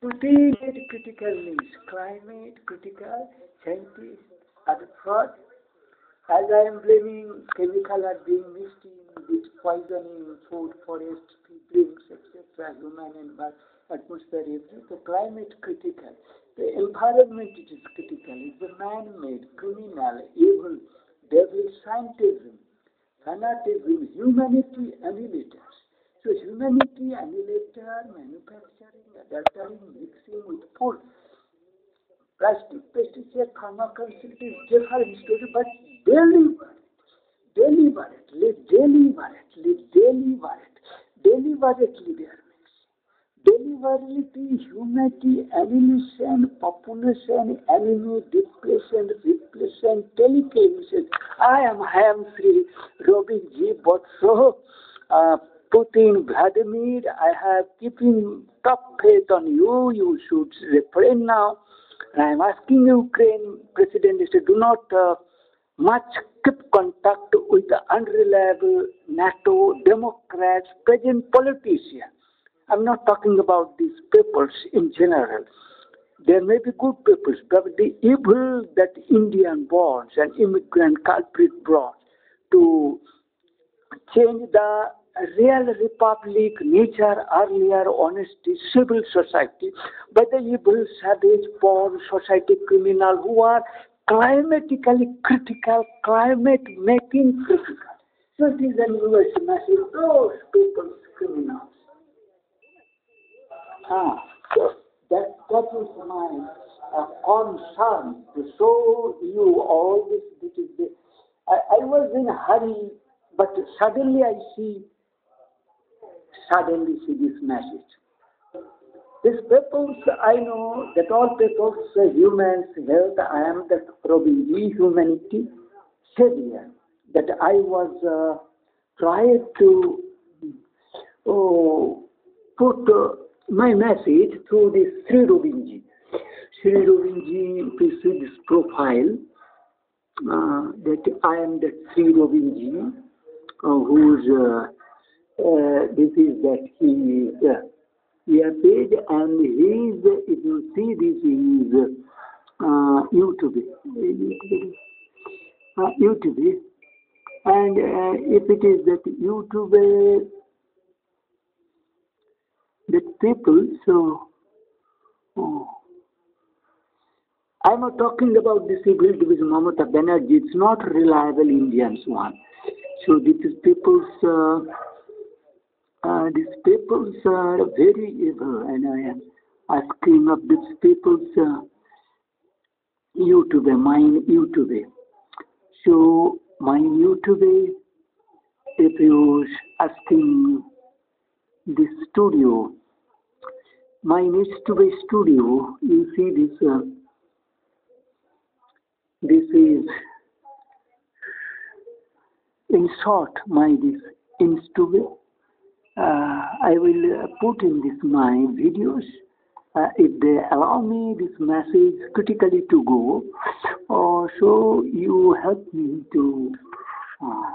Climate critical means climate critical scientists are fraud. As I am blaming chemical are being mixed in with poisoning food, forest, drinks, etc., human and atmosphere, everything. So climate critical. The environment it is critical. It's a man-made, criminal, evil, devil scientism, fanaticism, humanity annihilators. So humanity annihilator, manufacturing, adultering, mixing with food. Plastic, pesticide, pharmaceuticals, different story, but deliver it, deliver it, deliberately they are Deliberately, humanity, annihilation, population, enemy, displacement, replacement, telekinesis. I am Ham Sri Robin G. Botso, uh, Putin, Vladimir. I have keeping top faith on you. You should refrain now. And I am asking Ukraine President to do not uh, much keep contact with the unreliable NATO, Democrats, present politicians. I'm not talking about these peoples in general. There may be good peoples, but the evil that Indian bonds and immigrant culprit brought to change the real republic, nature, earlier honesty, civil society, but the evil, savage, poor society criminal who are climatically critical, climate making critical. So it is an US message, those people's criminals. Ah, so that, that is my uh, concern to show you all this. this is I, I was in hurry, but suddenly I see, suddenly see this message. These peoples, I know that all peoples, uh, humans, health, I am the G humanity savior. That I was uh, trying to oh, put uh, my message through this Sri Robinji. Sri Robinji, this profile, uh, that I am that Sri Robinji, uh, whose, uh, uh, this is that he is, uh, he appeared and he is, if you see this is uh, YouTube, uh, YouTube, and uh, if it is that YouTube that people, so oh, I'm not talking about this evil with Mamata Banerjee. It's not reliable Indians one. So these people's, uh, uh, these people's are very evil, and I am asking of these people's uh, YouTube, mine YouTube. So mine YouTube, if you asking this studio my next to be studio, you see this, uh, this is, in short, my this in studio. I will uh, put in this my videos uh, if they allow me this message critically to go. Uh, so you help me to uh,